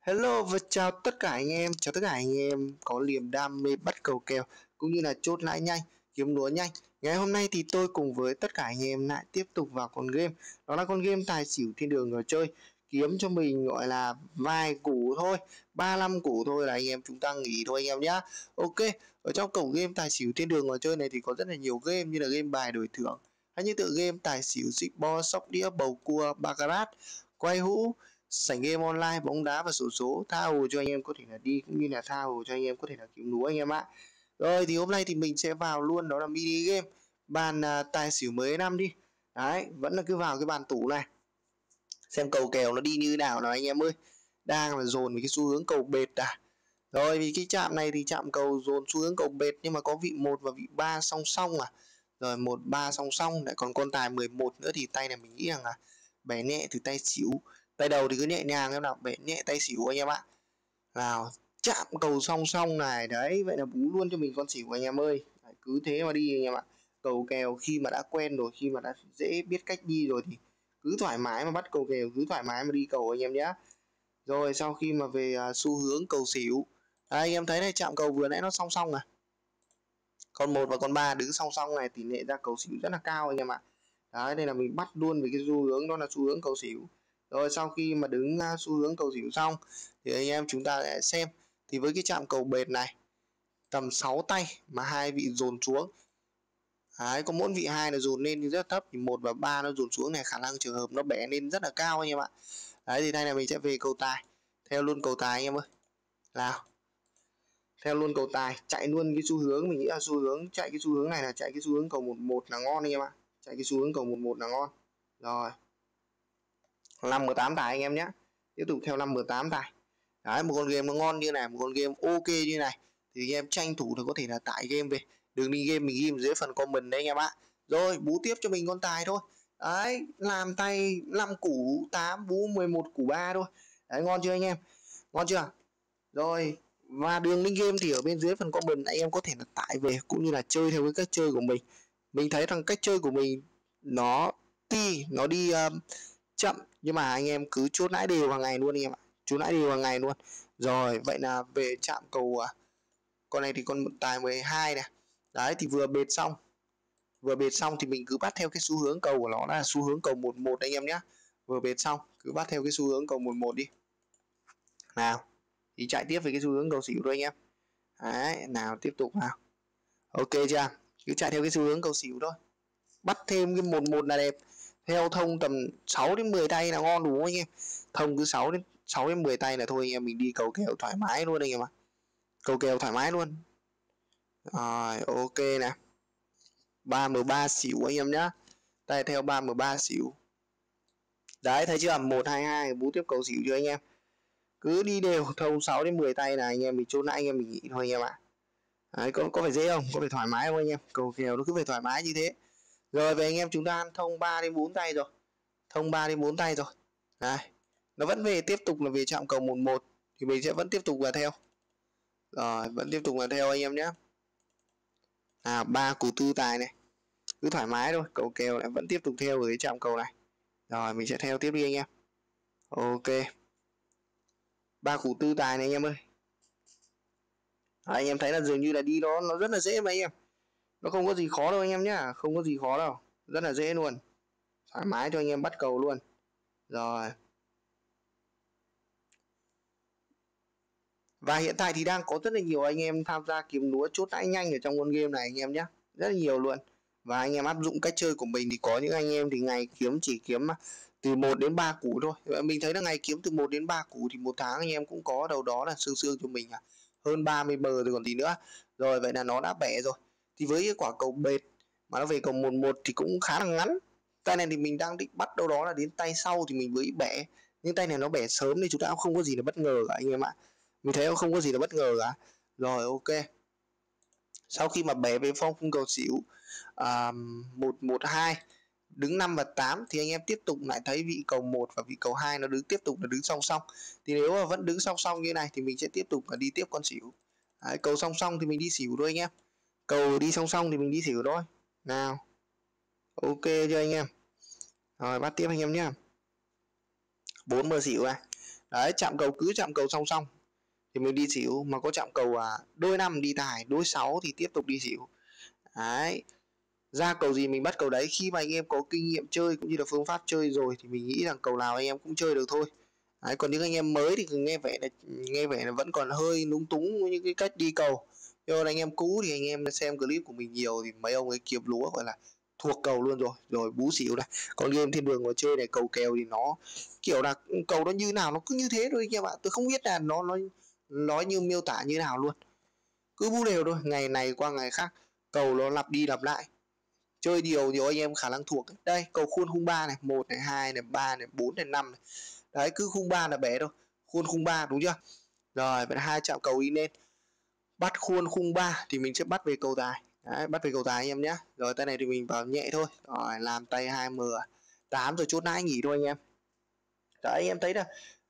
Hello và chào tất cả anh em, chào tất cả anh em có niềm đam mê bắt cầu kèo cũng như là chốt lãi nhanh, kiếm lúa nhanh. Ngày hôm nay thì tôi cùng với tất cả anh em lại tiếp tục vào con game, đó là con game tài xỉu thiên đường người chơi. Kiếm cho mình gọi là vài củ thôi, 35 củ thôi là anh em chúng ta nghỉ thôi anh em nhá. Ok, ở trong cổng game tài xỉu thiên đường người chơi này thì có rất là nhiều game như là game bài đổi thưởng hay như tự game tài xỉu, xịt bo, sóc đĩa, bầu cua, baccarat, quay hũ, sảnh game online bóng đá và sổ số. Tha hồ cho anh em có thể là đi cũng như là tha hồ cho anh em có thể là kiếm lúa anh em ạ. Rồi thì hôm nay thì mình sẽ vào luôn đó là mini game. Bàn uh, tài xỉu mới năm đi. Đấy vẫn là cứ vào cái bàn tủ này. Xem cầu kèo nó đi như nào nào anh em ơi. Đang là dồn với cái xu hướng cầu bệt à. Rồi vì cái chạm này thì chạm cầu dồn xu hướng cầu bệt nhưng mà có vị một và vị ba song song à. Rồi một ba song song lại còn con tài 11 nữa thì tay này mình nghĩ rằng là bé nhẹ từ tay xỉu tay đầu thì cứ nhẹ nhàng em nào bẻ nhẹ tay xỉu anh em ạ. Nào chạm cầu song song này đấy vậy là bú luôn cho mình con xỉu anh em ơi. Đấy, cứ thế mà đi anh em ạ. Cầu kèo khi mà đã quen rồi khi mà đã dễ biết cách đi rồi thì cứ thoải mái mà bắt cầu kèo cứ thoải mái mà đi cầu anh em nhé rồi sau khi mà về uh, xu hướng cầu xỉu. Đấy, anh em thấy này chạm cầu vừa nãy nó song song à. Con một và con ba đứng song song này tỷ lệ ra cầu xỉu rất là cao anh em ạ. Đấy đây là mình bắt luôn về cái xu hướng đó là xu hướng cầu xỉu rồi sau khi mà đứng à, xu hướng cầu xỉu xong thì anh em chúng ta sẽ xem. Thì với cái chạm cầu bệt này tầm 6 tay mà hai vị dồn xuống. Đấy, có mỗi vị hai là dồn lên thì rất thấp thì một và ba nó dồn xuống này khả năng trường hợp nó bẻ lên rất là cao anh em ạ. Đấy thì đây là mình sẽ về cầu tài. Theo luôn cầu tài anh em ơi. Nào. Theo luôn cầu tài chạy luôn cái xu hướng mình nghĩ là xu hướng chạy cái xu hướng này là chạy cái xu hướng cầu một một là ngon anh em ạ. Chạy cái xu hướng cầu một một là ngon. Rồi. 5m8 tài anh em nhé. Tiếp tục theo 5m8 tài. Đấy một con game nó ngon như này một con game ok như này. Thì anh em tranh thủ thì có thể là tải game về. Đường link game mình ghi dưới phần comment đấy anh em ạ. Rồi bú tiếp cho mình con tài thôi. Đấy làm tay 5 củ 8 bú 11 củ 3 thôi. Đấy ngon chưa anh em? Ngon chưa? Rồi và đường link game thì ở bên dưới phần comment anh em có thể là tải về cũng như là chơi theo cái cách chơi của mình. Mình thấy rằng cách chơi của mình nó ti nó đi um, chậm. Nhưng mà anh em cứ chốt lãi đều hàng ngày luôn anh em ạ. Chốt lãi đều hàng ngày luôn. Rồi, vậy là về chạm cầu à, con này thì con tài 12 này. Đấy, thì vừa bệt xong. Vừa bệt xong thì mình cứ bắt theo cái xu hướng cầu của nó là xu hướng cầu 11 anh em nhé vừa bệt xong, cứ bắt theo cái xu hướng cầu 11 đi. Nào, thì chạy tiếp về cái xu hướng cầu xỉu thôi anh em. Đấy, nào, tiếp tục nào. Ok chưa? Cứ chạy theo cái xu hướng cầu xỉu thôi. Bắt thêm cái một một là đẹp theo thông tầm 6 đến 10 tay là ngon đúng không anh em? Thông cứ 6 đến 6 đến 10 tay là thôi anh em, mình đi cầu kèo thoải mái luôn anh em ạ. Cầu kèo thoải mái luôn. Rồi, ok nè. 3m3 xỉu anh em nhá. Tay theo 3m3 xỉu. Đấy, thấy chưa? 122 bú tiếp cầu xỉu chưa anh em? Cứ đi đều, thông 6 đến 10 tay là anh em mình chốt lại anh em mình nghỉ thôi anh em ạ. À. đấy, có có phải dễ không? Có phải thoải mái không anh em? Cầu kèo nó cứ phải thoải mái như thế rồi về anh em chúng ta ăn thông 3 đến 4 tay rồi. Thông 3 đến 4 tay rồi. Đây nó vẫn về tiếp tục là về chạm cầu 11 thì mình sẽ vẫn tiếp tục là theo. Rồi vẫn tiếp tục là theo anh em nhé. À ba củ tư tài này. Cứ thoải mái thôi cầu kèo lại vẫn tiếp tục theo với chạm cầu này. Rồi mình sẽ theo tiếp đi anh em. Ok. Ba củ tư tài này anh em ơi. À, anh em thấy là dường như là đi nó nó rất là dễ mà anh em nó không có gì khó đâu anh em nhá, không có gì khó đâu. Rất là dễ luôn. Thoải mái cho anh em bắt cầu luôn. Rồi. Và hiện tại thì đang có rất là nhiều anh em tham gia kiếm lúa chốt lãi nhanh ở trong con game này anh em nhé rất là nhiều luôn. Và anh em áp dụng cách chơi của mình thì có những anh em thì ngày kiếm chỉ kiếm à, từ 1 đến 3 củ thôi. Mình thấy là ngày kiếm từ 1 đến 3 củ thì một tháng anh em cũng có đầu đó là xương xương cho mình à. Hơn 30 bờ rồi còn gì nữa. Rồi vậy là nó đã bẻ rồi thì với cái quả cầu bệt mà nó về cầu một một thì cũng khá là ngắn. Tay này thì mình đang định bắt đâu đó là đến tay sau thì mình mới bẻ. Nhưng tay này nó bẻ sớm thì chúng ta không có gì là bất ngờ cả anh em ạ. Mình thấy không có gì là bất ngờ cả. Rồi ok. Sau khi mà bẻ về phong khung cầu xỉu à, một một hai đứng 5 và 8 thì anh em tiếp tục lại thấy vị cầu 1 và vị cầu 2 nó đứng tiếp tục là đứng song song. Thì nếu mà vẫn đứng song song như này thì mình sẽ tiếp tục là đi tiếp con xỉu. Đấy, cầu song song thì mình đi xỉu thôi anh em cầu đi song song thì mình đi xỉu thôi. Nào. Ok cho anh em? Rồi bắt tiếp anh em nhé. bốn mờ xỉu à? Đấy chạm cầu cứ chạm cầu song song thì mình đi xỉu. Mà có chạm cầu à, đôi năm đi tài đôi sáu thì tiếp tục đi xỉu. Đấy. Ra cầu gì mình bắt cầu đấy. Khi mà anh em có kinh nghiệm chơi cũng như là phương pháp chơi rồi thì mình nghĩ rằng cầu nào anh em cũng chơi được thôi. Đấy, còn những anh em mới thì nghe vẻ là nghe vẻ là vẫn còn hơi lúng túng với những cái cách đi cầu cho anh em cũ thì anh em xem clip của mình nhiều thì mấy ông ấy kiếm lúa gọi là thuộc cầu luôn rồi. Rồi bú xỉu này còn game thiên đường mà chơi này, cầu kèo thì nó kiểu là cầu nó như nào, nó cứ như thế thôi anh em ạ. Tôi không biết là nó nó nói như miêu tả như nào luôn. Cứ bú đều thôi, ngày này qua ngày khác, cầu nó lặp đi lặp lại. Chơi nhiều nhiều anh em khả năng thuộc đây, cầu khuôn khung ba này, một này, hai này, ba này, bốn này, năm này. Đấy, cứ khung ba là bé thôi. Khuôn khung ba, đúng chưa? Rồi vậy hai chạm cầu đi lên bắt khuôn khung ba thì mình sẽ bắt về cầu tài đấy, bắt về cầu tài anh em nhé. Rồi tay này thì mình vào nhẹ thôi. Rồi làm tay hai m tám rồi chốt nãy nghỉ thôi anh em. Đấy anh em thấy là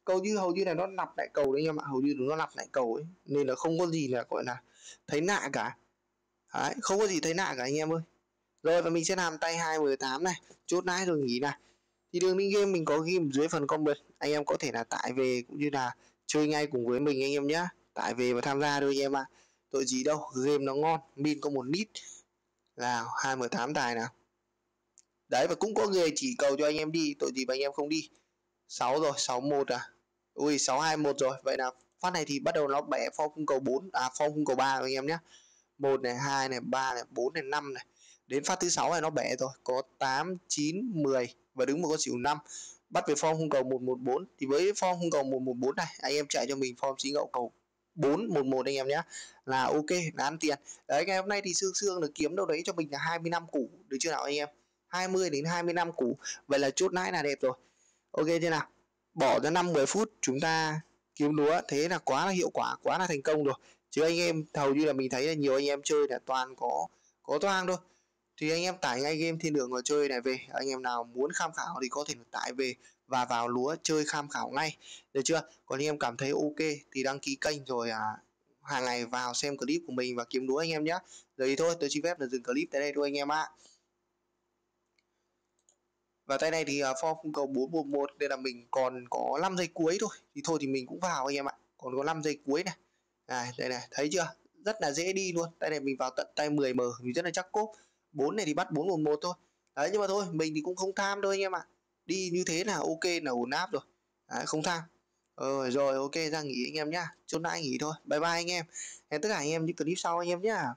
cầu như hầu như là nó lặp lại cầu đấy anh em ạ. Hầu như nó lặp lại cầu ấy. Nên là không có gì là gọi là thấy nạ cả. Đấy, không có gì thấy nạ cả anh em ơi. Rồi và mình sẽ làm tay 218 này. Chốt nãy rồi nghỉ này. Thì đường link game mình có ghi dưới phần comment. Anh em có thể là tải về cũng như là chơi ngay cùng với mình anh em nhé tại về mà tham gia thôi anh em ạ. À. tội gì đâu, game nó ngon, min có một nít. Là 28 tài nào. Đấy, và cũng có người chỉ cầu cho anh em đi, tội gì mà anh em không đi. 6 rồi 61 à. Ui 621 rồi. Vậy là phát này thì bắt đầu nó bẻ phong khung cầu 4 à phong khung cầu 3 anh em nhé một này, hai này, ba này, bốn này, năm này. Đến phát thứ sáu này nó bẻ rồi. Có 8 9 10 và đứng một con xỉu 5 bắt về form khung cầu 114 thì với form khung cầu 114 này, anh em chạy cho mình form xí ngậu cầu 411 anh em nhé là ok là ăn tiền. Đấy, ngày hôm nay thì xương xương được kiếm đâu đấy cho mình là 25 củ, được chưa nào anh em? 20 đến 25 củ. Vậy là chốt nãy là đẹp rồi. Ok chưa nào? Bỏ ra 5 10 phút, chúng ta kiếm lúa. Thế là quá là hiệu quả, quá là thành công rồi. Chứ anh em, hầu như là mình thấy là nhiều anh em chơi là toàn có có toang thôi. Thì anh em tải ngay game thiên đường ngồi chơi này về. Anh em nào muốn tham khảo thì có thể tải về và vào lúa chơi tham khảo ngay. Được chưa? Còn anh em cảm thấy ok thì đăng ký kênh rồi à hàng ngày vào xem clip của mình và kiếm lúa anh em nhé rồi thì thôi tôi xin phép là dừng clip tại đây thôi anh em ạ. Và tay này thì uh, form khung cầu 411 đây là mình còn có 5 giây cuối thôi. Thì thôi thì mình cũng vào anh em ạ. Còn có 5 giây cuối này. À, đây này thấy chưa? Rất là dễ đi luôn. Tay này mình vào tận tay 10 m mình rất là chắc cốp. 4 này thì bắt 411 thôi. Đấy nhưng mà thôi mình thì cũng không tham đâu anh em ạ đi như thế là ok là ổn áp rồi. Đấy, không tham. Ờ, rồi ok ra nghỉ anh em nhá. Chốt nãy nghỉ thôi. Bye bye anh em. Hẹn tất cả anh em những clip sau anh em nhá.